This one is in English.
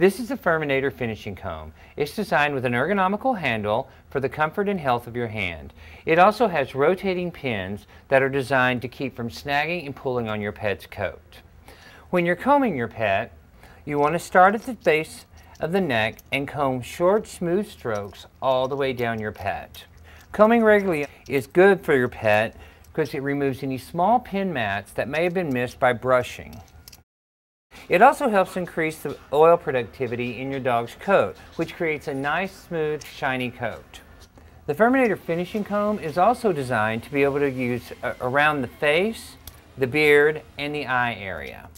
This is the Furminator finishing comb. It's designed with an ergonomical handle for the comfort and health of your hand. It also has rotating pins that are designed to keep from snagging and pulling on your pet's coat. When you're combing your pet, you want to start at the base of the neck and comb short, smooth strokes all the way down your pet. Combing regularly is good for your pet because it removes any small pin mats that may have been missed by brushing. It also helps increase the oil productivity in your dog's coat, which creates a nice, smooth, shiny coat. The Furminator finishing comb is also designed to be able to use uh, around the face, the beard, and the eye area.